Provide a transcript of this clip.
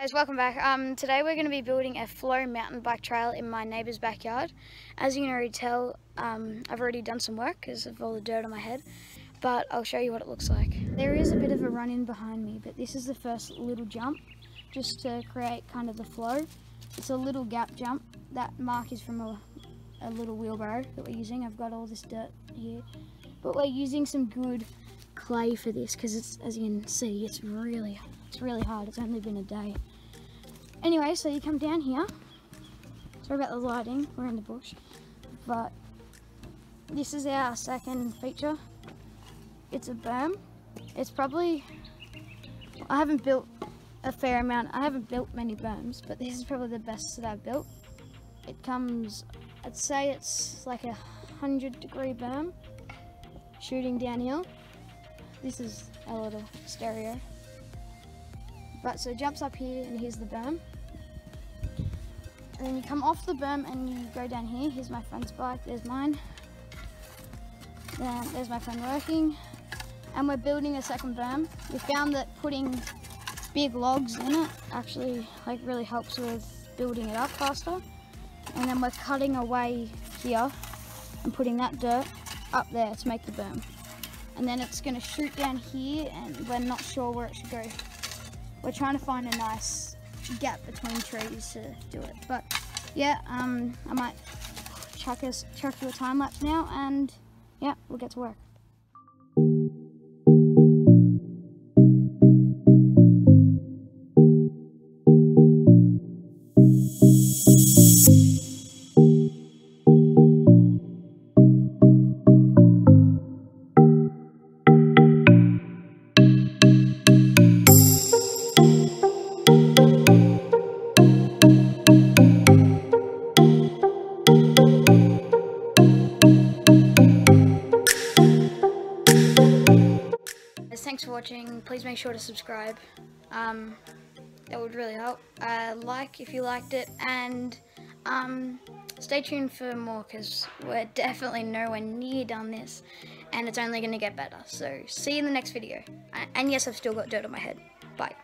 Guys, welcome back. Um, today we're going to be building a flow mountain bike trail in my neighbour's backyard. As you can already tell, um, I've already done some work because of all the dirt on my head, but I'll show you what it looks like. There is a bit of a run in behind me, but this is the first little jump just to create kind of the flow. It's a little gap jump. That mark is from a, a little wheelbarrow that we're using. I've got all this dirt here, but we're using some good clay for this because it's, as you can see, it's really it's really hard. It's only been a day. Anyway, so you come down here. Sorry about the lighting. We're in the bush. But this is our second feature. It's a berm. It's probably... I haven't built a fair amount. I haven't built many berms, but this is probably the best that I've built. It comes... I'd say it's like a 100 degree berm shooting downhill. This is a little stereo Right, so it jumps up here and here's the berm. And then you come off the berm and you go down here. Here's my friend's bike, there's mine. There's my friend working. And we're building a second berm. We found that putting big logs in it actually like really helps with building it up faster. And then we're cutting away here and putting that dirt up there to make the berm. And then it's gonna shoot down here and we're not sure where it should go we're trying to find a nice gap between trees to do it. But yeah, um, I might chuck us chuck you a time lapse now, and yeah, we'll get to work. Thanks for watching. Please make sure to subscribe. Um, that would really help. Uh, like if you liked it, and um, stay tuned for more because we're definitely nowhere near done this, and it's only going to get better. So see you in the next video. And yes, I've still got dirt on my head. Bye.